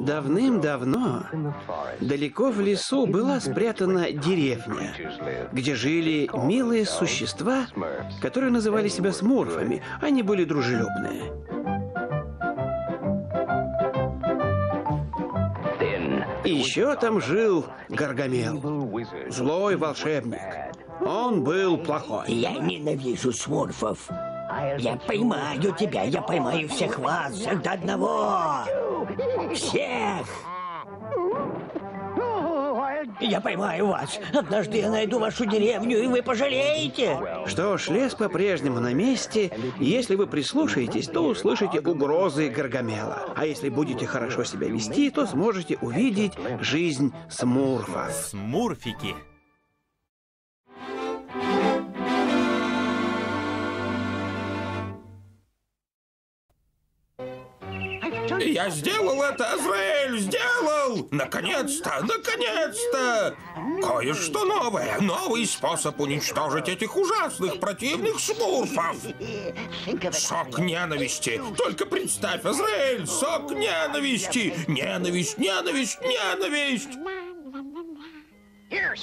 Давным-давно, далеко в лесу была спрятана деревня, где жили милые существа, которые называли себя смурфами. Они были дружелюбные. И еще там жил Гаргамел, злой волшебник. Он был плохой. Я ненавижу смурфов. Я поймаю тебя, я поймаю всех вас, всех до одного. Всех! Я поймаю вас. Однажды я найду вашу деревню, и вы пожалеете. Что ж, лес по-прежнему на месте. Если вы прислушаетесь, то услышите угрозы Гаргамела. А если будете хорошо себя вести, то сможете увидеть жизнь Смурфа. Смурфики. Я сделал это, Азраэль, сделал! Наконец-то, наконец-то! Кое-что новое, новый способ уничтожить этих ужасных противных смурфов. Сок ненависти. Только представь, Азраэль, сок ненависти. Ненависть, ненависть, ненависть.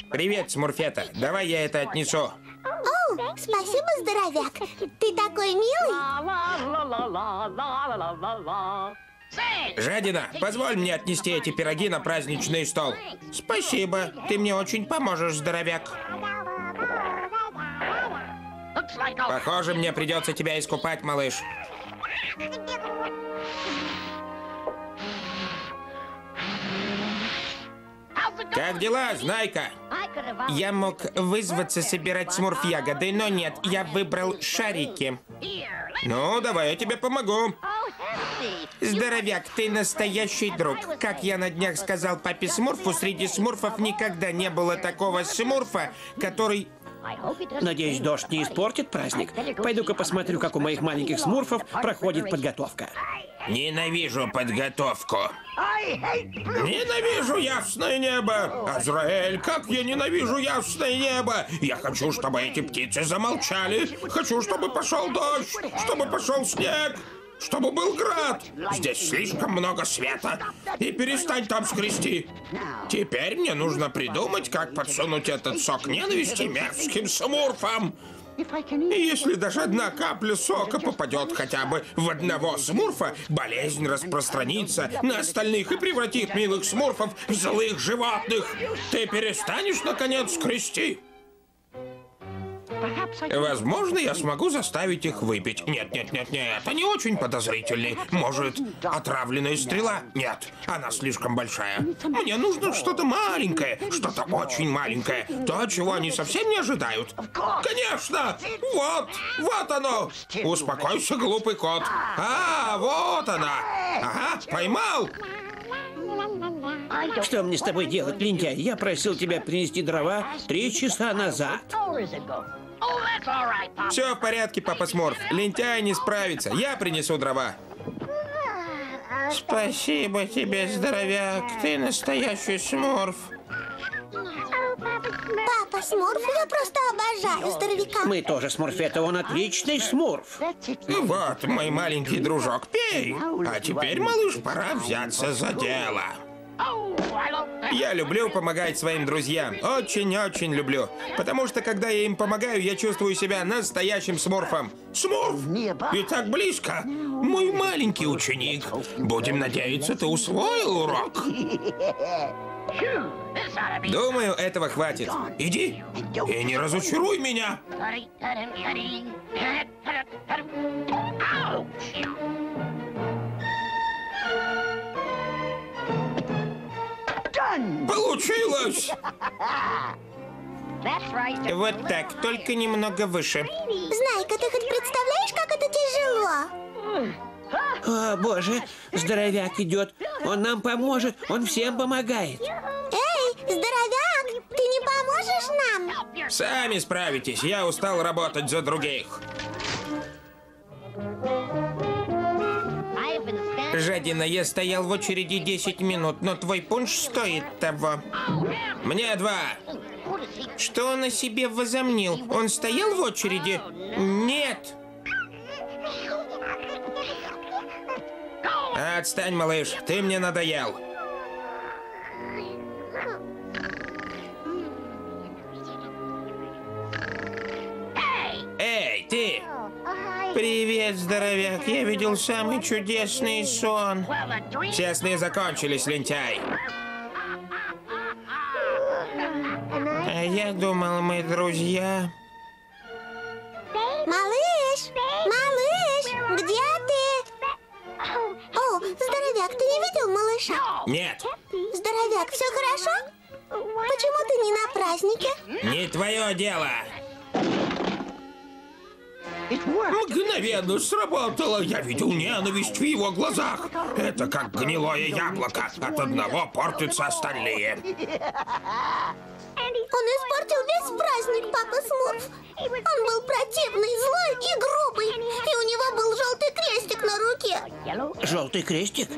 Привет, Смурфета. Давай я это отнесу. О, спасибо, здоровяк. Ты такой милый. Жадина, позволь мне отнести эти пироги на праздничный стол. Спасибо, ты мне очень поможешь, здоровяк. Похоже, мне придется тебя искупать, малыш. Как дела, Знайка? Я мог вызваться собирать смурф ягоды, но нет, я выбрал шарики. Ну, давай я тебе помогу. Здоровяк, ты настоящий друг. Как я на днях сказал папе Смурфу, среди смурфов никогда не было такого смурфа, который... Надеюсь, дождь не испортит праздник. Пойду-ка посмотрю, как у моих маленьких смурфов проходит подготовка. Ненавижу подготовку. Ненавижу ясное небо. Азраэль, как я ненавижу ясное небо. Я хочу, чтобы эти птицы замолчали. Хочу, чтобы пошел дождь, чтобы пошел снег. Чтобы был град. Здесь слишком много света. И перестань там скрести. Теперь мне нужно придумать, как подсунуть этот сок ненависти мерзким смурфам. И если даже одна капля сока попадет хотя бы в одного смурфа, болезнь распространится на остальных и превратит милых смурфов в злых животных. Ты перестанешь, наконец, скрести? Возможно, я смогу заставить их выпить. Нет, нет, нет, нет, они очень подозрительные. Может, отравленная стрела? Нет, она слишком большая. Мне нужно что-то маленькое, что-то очень маленькое. То, чего они совсем не ожидают. Конечно! Вот, вот оно! Успокойся, глупый кот. А, вот она! Ага, поймал! Что мне с тобой делать, лентяй? Я просил тебя принести дрова три часа назад. Все в порядке, папа Сморф. Лентяй не справится. Я принесу дрова. Спасибо тебе, здоровяк. Ты настоящий Сморф. Папа Смурф, я просто обожаю здоровяка. Мы тоже смурфеты, он отличный смурф. Вот, мой маленький дружок, пей. А теперь, малыш, пора взяться за дело. Я люблю помогать своим друзьям. Очень-очень люблю. Потому что, когда я им помогаю, я чувствую себя настоящим смурфом. Смурф! И так близко. Мой маленький ученик. Будем надеяться, ты усвоил урок. Думаю, этого хватит. Иди и не разочаруй меня. Получилось! Вот так, только немного выше. Знайка, ты хоть представляешь, как это тяжело? О, боже, здоровяк идет. Он нам поможет, он всем помогает. Эй, здоровяк, ты не поможешь нам? Сами справитесь, я устал работать за других. Жадина, я стоял в очереди 10 минут, но твой пунш стоит того. Мне два. Что он о себе возомнил? Он стоял в очереди? Нет. Отстань, малыш, ты мне надоел. Привет, здоровяк. Я видел самый чудесный сон. Сны закончились, лентяй. А я думал, мы друзья. Малыш, малыш, где ты? О, здоровяк, ты не видел малыша? Нет, Здоровяк, все хорошо? Почему ты не на празднике? не твое дело. Мгновенно сработало. Я видел ненависть в его глазах. Это как гнилое яблоко. От одного портятся остальные. Он испортил весь праздник, папа Смурф. Он был противный, злой и грубый. И у него был желтый крестик на руке. Желтый крестик?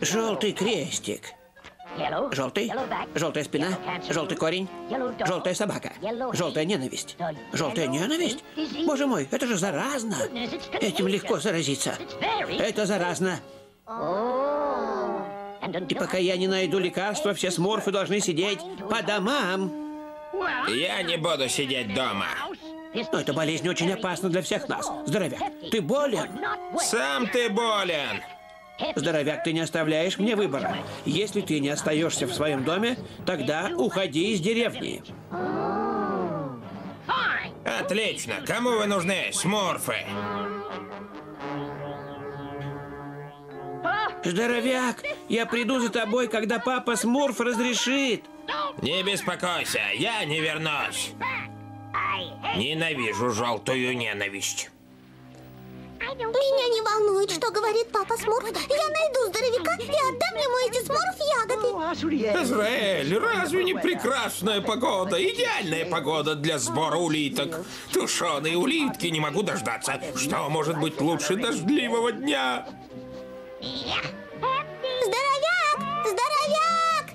Желтый крестик. Желтый? Желтая спина? Желтый корень? Желтая собака? Желтая ненависть? Желтая ненависть? Боже мой, это же заразно! Этим легко заразиться. Это заразно. И пока я не найду лекарства, все сморфы должны сидеть по домам. Я не буду сидеть дома. Но эта болезнь очень опасна для всех нас. Здоровяк, ты болен? Сам ты болен. Здоровяк, ты не оставляешь мне выбора. Если ты не остаешься в своем доме, тогда уходи из деревни. Отлично. Кому вы нужны, сморфы? Здоровяк, я приду за тобой, когда папа Смурф разрешит. Не беспокойся, я не вернусь. Ненавижу желтую ненависть. Меня не волнует, что говорит папа Смурф. Я найду здоровяка и отдам ему эти Смурф ягоды. Израиль, разве не прекрасная погода? Идеальная погода для сбора улиток. Тушеные улитки, не могу дождаться. Что может быть лучше дождливого дня? Здоровяк! Здоровяк!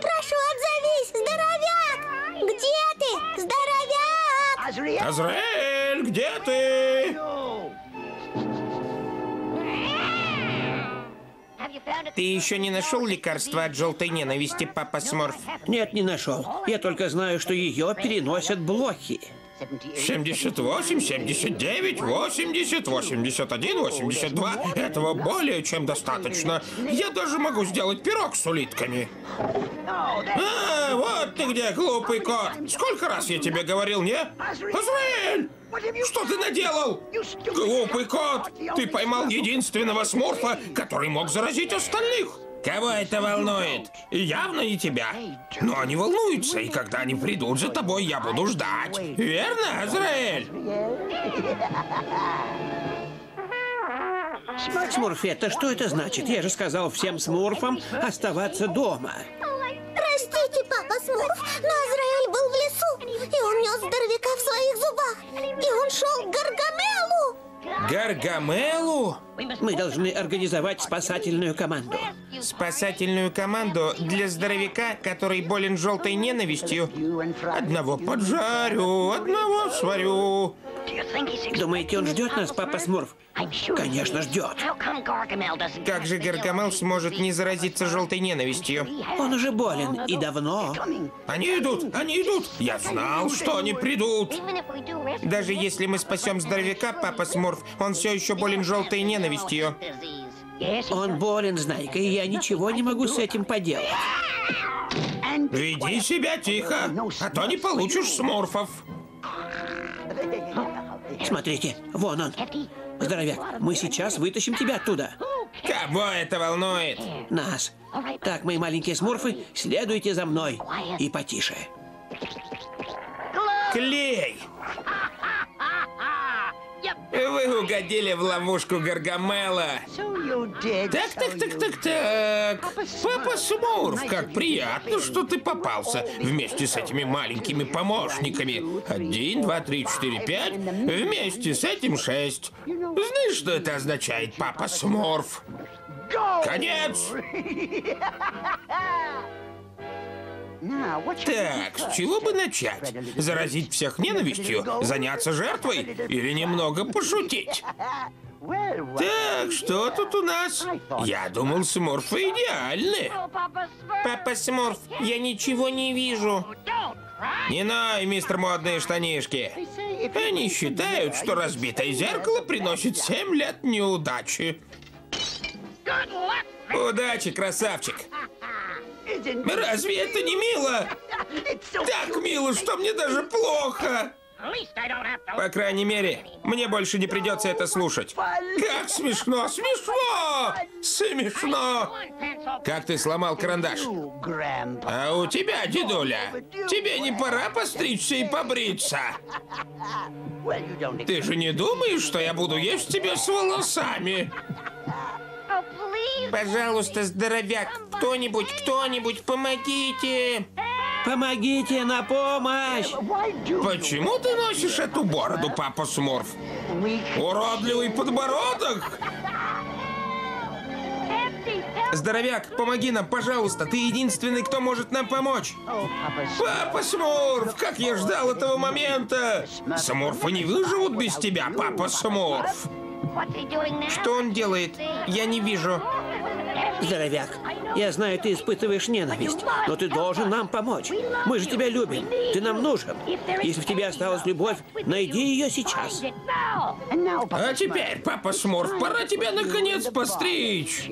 Прошу, отзовись! Здоровяк! Где ты? Здоровяк! Азраэль, где ты? Ты еще не нашел лекарства от желтой ненависти, папа Сморф? Нет, не нашел. Я только знаю, что ее переносят блохи. 78, 79, 80, 81, 82. Этого более чем достаточно. Я даже могу сделать пирог с улитками. А, вот ты где, глупый кот. Сколько раз я тебе говорил, не? Азраэль! Что ты наделал? Глупый кот! Ты поймал единственного смурфа, который мог заразить остальных. Кого это волнует? Явно не тебя. Но они волнуются, и когда они придут за тобой, я буду ждать. Верно, Азраэль? Смурфетта, что это значит? Я же сказал всем смурфам оставаться дома. Простите, папа Смурф, но Азраэль был в лесу, и он нес здоровяка в своих зубах. И он шел к Гаргамелу. Гаргамелу? Мы должны организовать спасательную команду. Спасательную команду для здоровяка, который болен желтой ненавистью. Одного поджарю, одного сварю. Думаете, он ждет нас, папа Смурф? Конечно, ждет. Как же Гаргамел сможет не заразиться желтой ненавистью? Он уже болен и давно. Они идут, они идут. Я знал, что они придут. Даже если мы спасем здоровяка, папа Смурф, он все еще болен желтой ненавистью. Он болен, Знайка, и я ничего не могу с этим поделать. Веди себя тихо, а то не получишь смурфов. Смотрите, вон он. Здоровяк, мы сейчас вытащим тебя оттуда. Кого это волнует? Нас. Так, мои маленькие смурфы, следуйте за мной. И потише. Клей! Вы угодили в ловушку Гаргамела. Так, так, так, так, так. Папа Смурф, как приятно, что ты попался вместе с этими маленькими помощниками. Один, два, три, четыре, пять. Вместе с этим шесть. Знаешь, что это означает, папа Смурф? Конец! Так, с чего бы начать? Заразить всех ненавистью? Заняться жертвой? Или немного пошутить? Так, что тут у нас? Я думал, смурфы идеальны. Папа Смурф, я ничего не вижу. Не ной, мистер Модные Штанишки. Они считают, что разбитое зеркало приносит 7 лет неудачи. Удачи, красавчик. Разве это не мило? Так мило, что мне даже плохо. По крайней мере, мне больше не придется это слушать. Как смешно, смешно! Смешно! Как ты сломал карандаш? А у тебя, дедуля, тебе не пора постричься и побриться? Ты же не думаешь, что я буду есть тебя с волосами? Пожалуйста, здоровяк, кто-нибудь, кто-нибудь, помогите! Помогите на помощь! Почему ты носишь эту бороду, папа Смурф? Уродливый подбородок? Здоровяк, помоги нам, пожалуйста. Ты единственный, кто может нам помочь. Папа Смурф, как я ждал этого момента. Смурфы не выживут без тебя, папа Смурф. Что он делает? Я не вижу. Здоровяк, я знаю, ты испытываешь ненависть, но ты должен нам помочь. Мы же тебя любим. Ты нам нужен. Если в тебе осталась любовь, найди ее сейчас. А теперь, папа Смурф, пора тебя наконец постричь.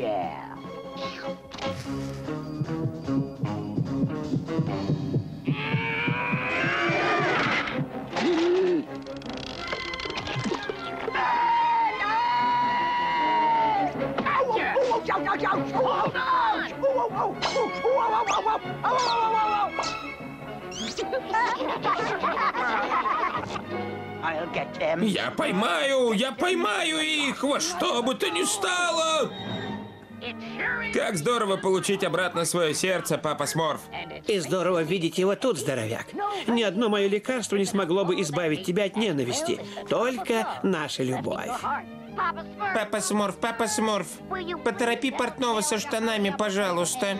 Я поймаю, я поймаю их во что бы то ни стало. Как здорово получить обратно свое сердце, папа Сморф. И здорово видеть его тут, здоровяк. Ни одно мое лекарство не смогло бы избавить тебя от ненависти. Только наша любовь. Папа Сморф, папа Сморф, поторопи портного со штанами, пожалуйста.